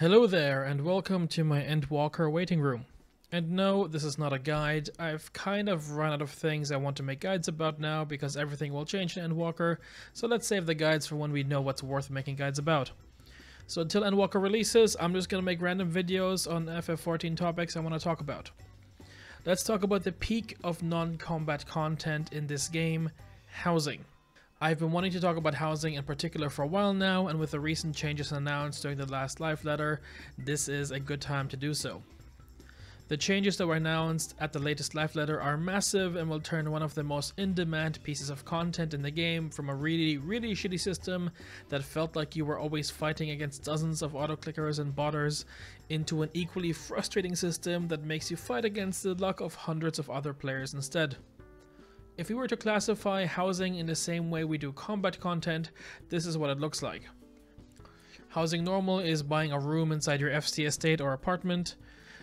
Hello there, and welcome to my Endwalker waiting room. And no, this is not a guide. I've kind of run out of things I want to make guides about now because everything will change in Endwalker, so let's save the guides for when we know what's worth making guides about. So until Endwalker releases, I'm just to make random videos on FF14 topics I want to talk about. Let's talk about the peak of non-combat content in this game, housing. I've been wanting to talk about housing in particular for a while now, and with the recent changes announced during the last live letter, this is a good time to do so. The changes that were announced at the latest live letter are massive and will turn one of the most in-demand pieces of content in the game from a really, really shitty system that felt like you were always fighting against dozens of auto-clickers and botters into an equally frustrating system that makes you fight against the luck of hundreds of other players instead. If we were to classify housing in the same way we do combat content, this is what it looks like. Housing normal is buying a room inside your FC estate or apartment.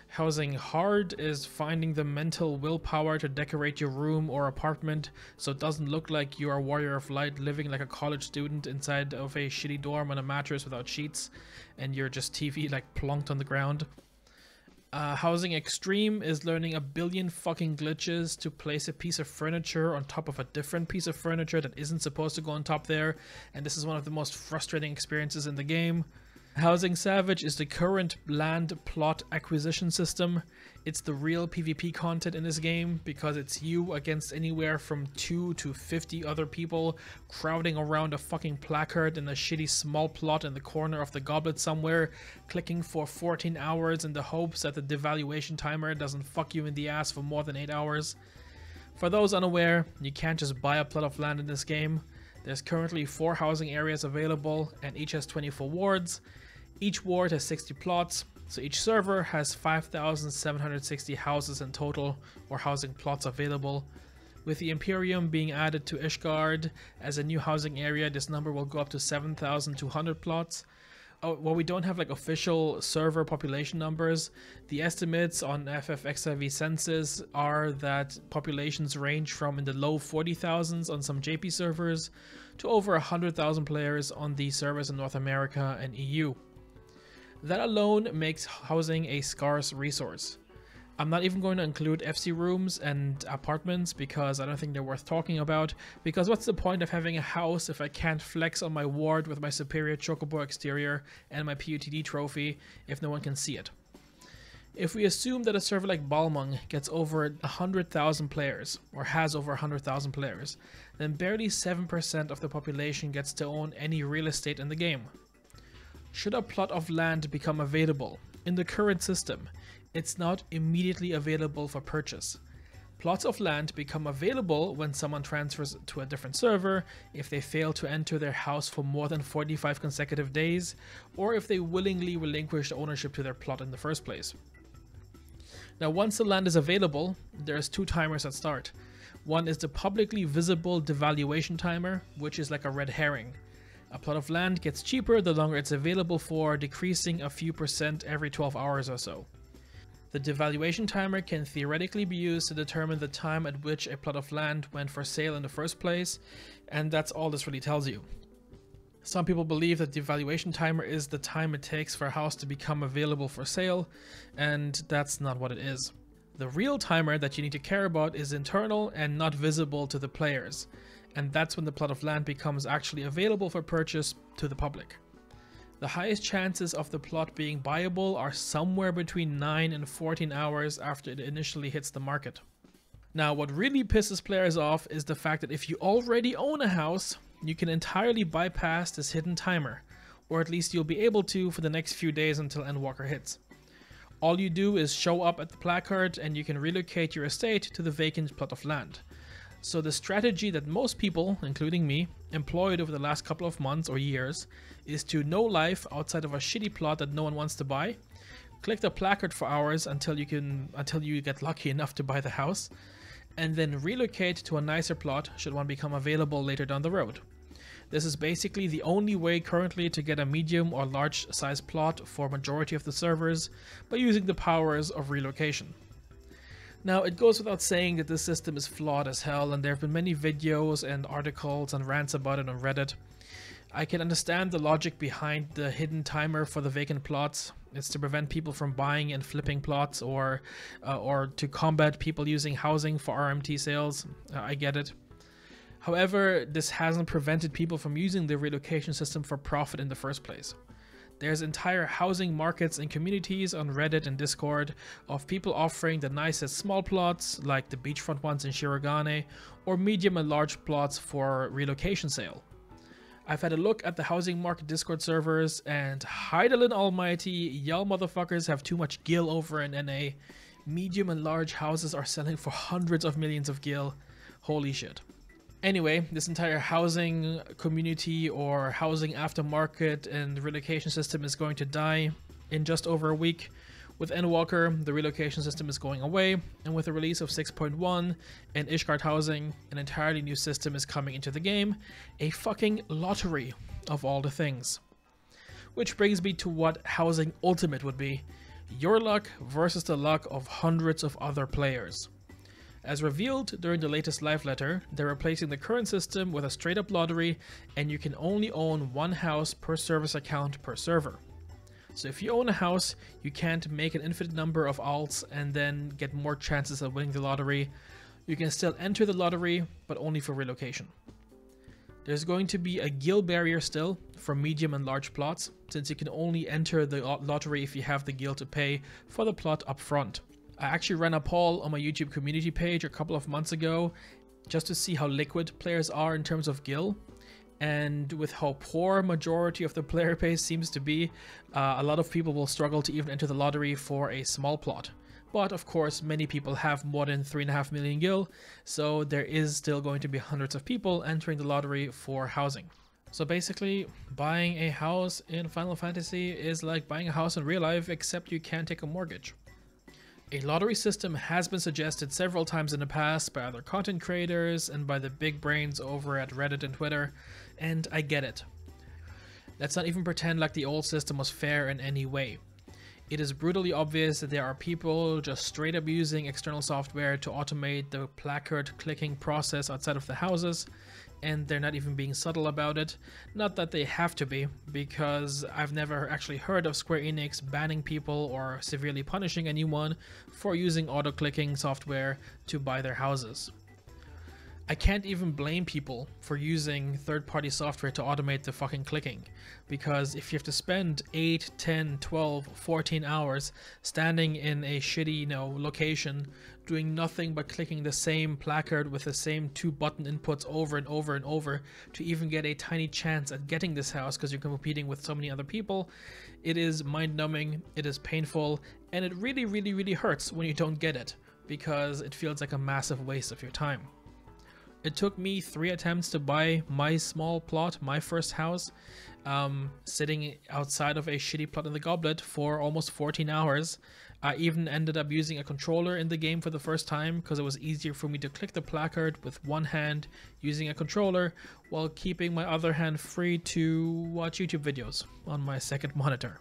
Housing hard is finding the mental willpower to decorate your room or apartment so it doesn't look like you are a warrior of light living like a college student inside of a shitty dorm on a mattress without sheets and you're just TV like plonked on the ground. Uh, housing Extreme is learning a billion fucking glitches to place a piece of furniture on top of a different piece of furniture that isn't supposed to go on top there, and this is one of the most frustrating experiences in the game. Housing Savage is the current land plot acquisition system. It's the real PvP content in this game because it's you against anywhere from 2 to 50 other people crowding around a fucking placard in a shitty small plot in the corner of the goblet somewhere, clicking for 14 hours in the hopes that the devaluation timer doesn't fuck you in the ass for more than 8 hours. For those unaware, you can't just buy a plot of land in this game. There's currently 4 housing areas available and each has 24 wards. Each ward has 60 plots, so each server has 5,760 houses in total, or housing plots available. With the Empyreum being added to Ishgard as a new housing area, this number will go up to 7,200 plots. Oh, while we don't have like official server population numbers, the estimates on FFXIV census are that populations range from in the low 40,000s on some JP servers to over 100,000 players on the servers in North America and EU. That alone makes housing a scarce resource. I'm not even going to include FC rooms and apartments because I don't think they're worth talking about. Because what's the point of having a house if I can't flex on my ward with my superior Chocobo exterior and my PUTD trophy if no one can see it? If we assume that a server like Balmung gets over 100,000 players, or has over 100,000 players, then barely 7% of the population gets to own any real estate in the game. Should a plot of land become available in the current system, it's not immediately available for purchase. Plots of land become available when someone transfers to a different server, if they fail to enter their house for more than 45 consecutive days, or if they willingly relinquish ownership to their plot in the first place. Now once the land is available, there's two timers that start. One is the publicly visible devaluation timer, which is like a red herring. A plot of land gets cheaper the longer it's available for, decreasing a few percent every 12 hours or so. The devaluation timer can theoretically be used to determine the time at which a plot of land went for sale in the first place, and that's all this really tells you. Some people believe that the devaluation timer is the time it takes for a house to become available for sale, and that's not what it is. The real timer that you need to care about is internal and not visible to the players and that's when the plot of land becomes actually available for purchase to the public. The highest chances of the plot being buyable are somewhere between 9 and 14 hours after it initially hits the market. Now what really pisses players off is the fact that if you already own a house, you can entirely bypass this hidden timer, or at least you'll be able to for the next few days until Endwalker hits. All you do is show up at the placard and you can relocate your estate to the vacant plot of land. So the strategy that most people, including me, employed over the last couple of months or years is to know life outside of a shitty plot that no one wants to buy. Click the placard for hours until you can until you get lucky enough to buy the house, and then relocate to a nicer plot should one become available later down the road. This is basically the only way currently to get a medium or large size plot for majority of the servers by using the powers of relocation. Now, it goes without saying that this system is flawed as hell, and there have been many videos and articles and rants about it on Reddit. I can understand the logic behind the hidden timer for the vacant plots. It's to prevent people from buying and flipping plots or uh, or to combat people using housing for RMT sales. I get it. However, this hasn't prevented people from using the relocation system for profit in the first place. There's entire housing markets and communities on Reddit and Discord of people offering the nicest small plots, like the beachfront ones in Shirogane, or medium and large plots for relocation sale. I've had a look at the housing market Discord servers, and Hydaelyn Almighty, y'all motherfuckers have too much gil over in NA. Medium and large houses are selling for hundreds of millions of gil. Holy shit. Anyway, this entire housing community or housing aftermarket and relocation system is going to die in just over a week. With Endwalker, the relocation system is going away, and with the release of 6.1 and Ishgard Housing, an entirely new system is coming into the game, a fucking lottery of all the things. Which brings me to what Housing Ultimate would be, your luck versus the luck of hundreds of other players. As revealed during the latest live letter, they're replacing the current system with a straight up lottery, and you can only own one house per service account per server. So if you own a house, you can't make an infinite number of alts and then get more chances of winning the lottery. You can still enter the lottery, but only for relocation. There's going to be a gil barrier still for medium and large plots, since you can only enter the lottery if you have the gil to pay for the plot up front. I actually ran a poll on my YouTube community page a couple of months ago just to see how liquid players are in terms of gil. And with how poor majority of the player base seems to be, uh, a lot of people will struggle to even enter the lottery for a small plot. But of course, many people have more than 3.5 million gil, so there is still going to be hundreds of people entering the lottery for housing. So basically, buying a house in Final Fantasy is like buying a house in real life, except you can't take a mortgage. A lottery system has been suggested several times in the past by other content creators and by the big brains over at Reddit and Twitter, and I get it. Let's not even pretend like the old system was fair in any way. It is brutally obvious that there are people just straight up using external software to automate the placard clicking process outside of the houses, and they're not even being subtle about it. Not that they have to be, because I've never actually heard of Square Enix banning people or severely punishing anyone for using auto-clicking software to buy their houses. I can't even blame people for using third-party software to automate the fucking clicking, because if you have to spend 8, 10, 12, 14 hours standing in a shitty, you know, location doing nothing but clicking the same placard with the same two button inputs over and over and over to even get a tiny chance at getting this house because you're competing with so many other people, it is mind-numbing, it is painful, and it really, really, really hurts when you don't get it because it feels like a massive waste of your time. It took me three attempts to buy my small plot, my first house, um, sitting outside of a shitty plot in the goblet for almost 14 hours. I even ended up using a controller in the game for the first time because it was easier for me to click the placard with one hand using a controller while keeping my other hand free to watch YouTube videos on my second monitor.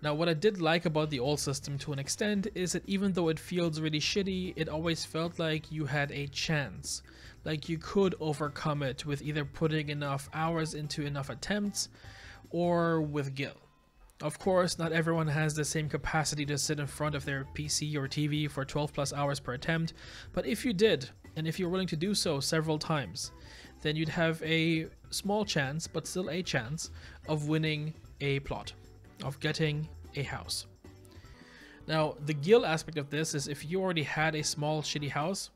Now what I did like about the old system to an extent is that even though it feels really shitty, it always felt like you had a chance like you could overcome it with either putting enough hours into enough attempts or with gil. Of course, not everyone has the same capacity to sit in front of their PC or TV for 12 plus hours per attempt, but if you did, and if you're willing to do so several times, then you'd have a small chance, but still a chance, of winning a plot, of getting a house. Now, the gil aspect of this is if you already had a small shitty house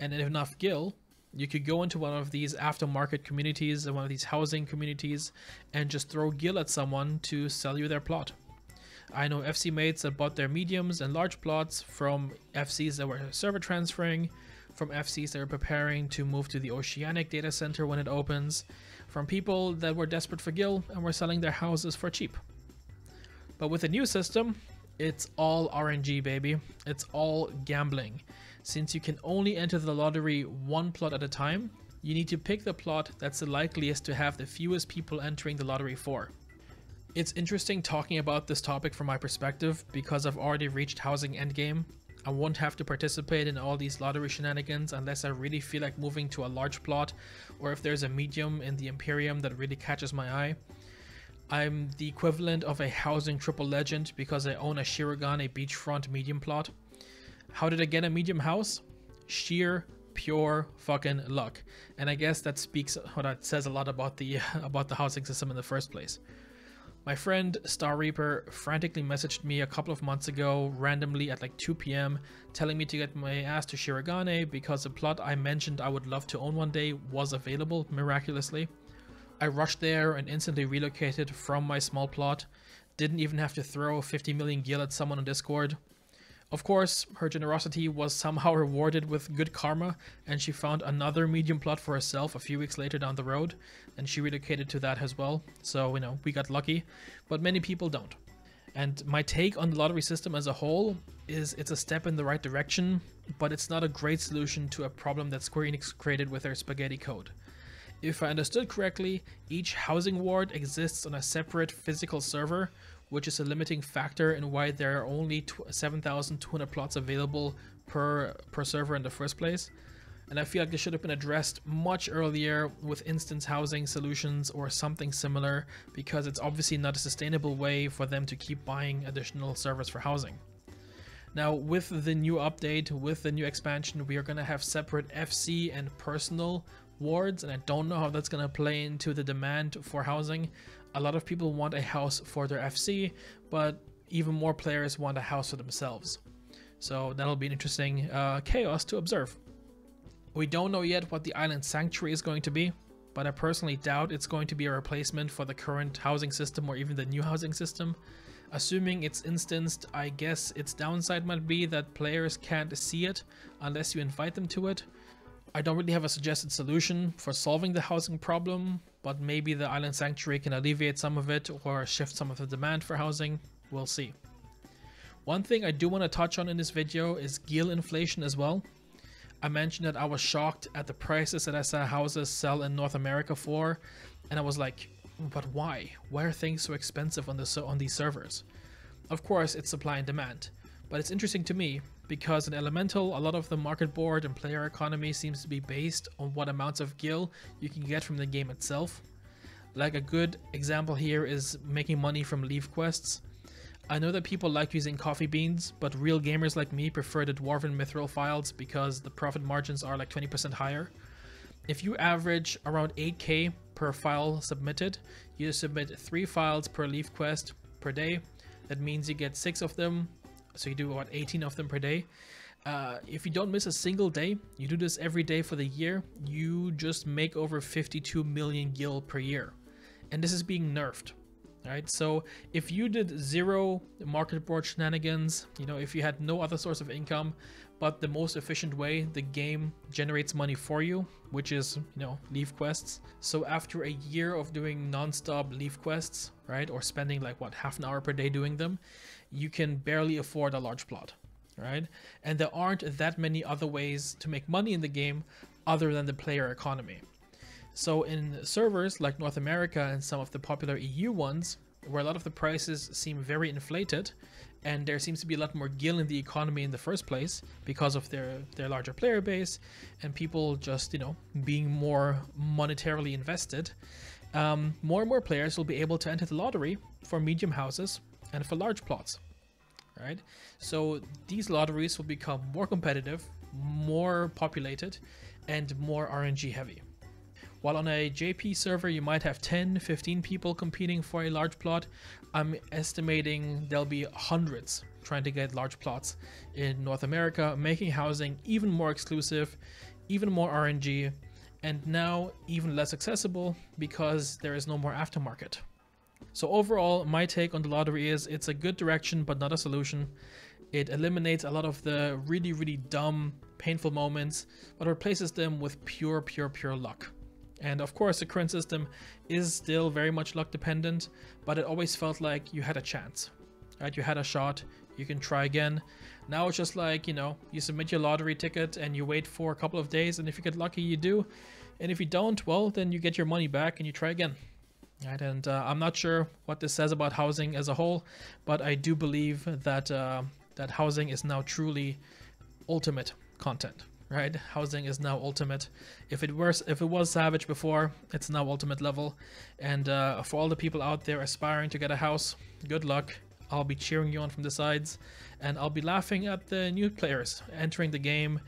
and enough gil, you could go into one of these aftermarket communities, one of these housing communities, and just throw gil at someone to sell you their plot. I know FC mates that bought their mediums and large plots from FCs that were server transferring, from FCs that were preparing to move to the Oceanic data center when it opens, from people that were desperate for gil and were selling their houses for cheap. But with the new system, it's all RNG, baby. It's all gambling. Since you can only enter the lottery one plot at a time, you need to pick the plot that's the likeliest to have the fewest people entering the lottery for. It's interesting talking about this topic from my perspective because I've already reached housing endgame. I won't have to participate in all these lottery shenanigans unless I really feel like moving to a large plot or if there's a medium in the Empyreum that really catches my eye. I'm the equivalent of a housing triple legend because I own a Shirogane beachfront medium plot. How did I get a medium house? Sheer pure fucking luck. And I guess that speaks or that says a lot about the about the housing system in the first place. My friend Star Reaper frantically messaged me a couple of months ago randomly at like 2 p.m. telling me to get my ass to Shirogane because the plot I mentioned I would love to own one day was available miraculously. I rushed there and instantly relocated from my small plot. Didn't even have to throw 50 million gil at someone on Discord. Of course, her generosity was somehow rewarded with good karma, and she found another medium plot for herself a few weeks later down the road, and she relocated to that as well. So, you know, we got lucky, but many people don't. And my take on the lottery system as a whole is it's a step in the right direction, but it's not a great solution to a problem that Square Enix created with their spaghetti code. If I understood correctly, each housing ward exists on a separate physical server, which is a limiting factor in why there are only 7,200 plots available per, per server in the first place. And I feel like this should have been addressed much earlier with instance housing solutions or something similar because it's obviously not a sustainable way for them to keep buying additional servers for housing. Now, with the new update, with the new expansion, we are going to have separate FC and personal wards, and I don't know how that's going to play into the demand for housing. A lot of people want a house for their FC, but even more players want a house for themselves. So that'll be an interesting uh, chaos to observe. We don't know yet what the island sanctuary is going to be, but I personally doubt it's going to be a replacement for the current housing system or even the new housing system. Assuming it's instanced, I guess its downside might be that players can't see it unless you invite them to it, I don't really have a suggested solution for solving the housing problem, but maybe the island sanctuary can alleviate some of it or shift some of the demand for housing. We'll see. One thing I do want to touch on in this video is gil inflation as well. I mentioned that I was shocked at the prices that I saw houses sell in North America for, and I was like, but why? Why are things so expensive on, the, on these servers? Of course, it's supply and demand, but it's interesting to me because in Elemental, a lot of the market board and player economy seems to be based on what amounts of gil you can get from the game itself. Like a good example here is making money from leve quests. I know that people like using coffee beans, but real gamers like me prefer the Dwarven Mythril files because the profit margins are like 20% higher. If you average around 8k per file submitted, you submit 3 files per leve quest per day. That means you get 6 of them so you do about 18 of them per day. Uh, if you don't miss a single day, you do this every day for the year, you just make over 52 million gil per year. And this is being nerfed. Right, so if you did zero market board shenanigans, you know, if you had no other source of income, but the most efficient way the game generates money for you, which is, you know, leve quests. So after a year of doing non-stop leve quests, right, or spending like what half an hour per day doing them, you can barely afford a large plot, right? And there aren't that many other ways to make money in the game other than the player economy. So in servers like North America and some of the popular EU ones, where a lot of the prices seem very inflated, and there seems to be a lot more gil in the economy in the first place because of their their larger player base and people just you know being more monetarily invested um, more and more players will be able to enter the lottery for medium houses and for large plots right? So these lotteries will become more competitive more populated and more rng heavy. While on a jp server you might have 10 15 people competing for a large plot i'm estimating there'll be hundreds trying to get large plots in north america making housing even more exclusive even more rng and now even less accessible because there is no more aftermarket so overall, my take on the lottery is it's a good direction, but not a solution. It eliminates a lot of the really, really dumb, painful moments, but replaces them with pure, pure, pure luck. And of course, the current system is still very much luck dependent, but it always felt like you had a chance, right? You had a shot, you can try again. Now it's just like, you know, you submit your lottery ticket and you wait for a couple of days, and if you get lucky, you do. And if you don't, well, then you get your money back and you try again. Right, and uh, I'm not sure what this says about housing as a whole, but I do believe that uh, that housing is now truly ultimate content. right? Housing is now ultimate. If it was if it was savage before, it's now ultimate level. And uh, for all the people out there aspiring to get a house, good luck. I'll be cheering you on from the sides, and I'll be laughing at the new players entering the game,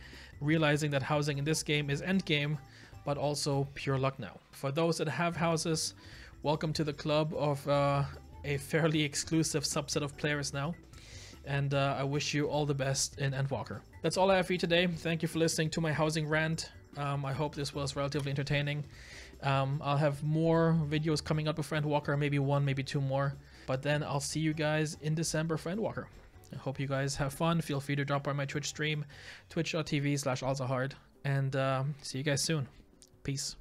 realizing that housing in this game is endgame, but also pure luck now. For those that have houses, welcome to the club of uh, a fairly exclusive subset of players now and uh, I wish you all the best in Endwalker. That's all I have for you today. Thank you for listening to my housing rant. Um, I hope this was relatively entertaining. Um, I'll have more videos coming up with Endwalker, maybe one, maybe two more. But then I'll see you guys in December for Endwalker. I hope you guys have fun. Feel free to drop by my Twitch stream, twitch.tv slash alzahard. And uh, see you guys soon. Peace.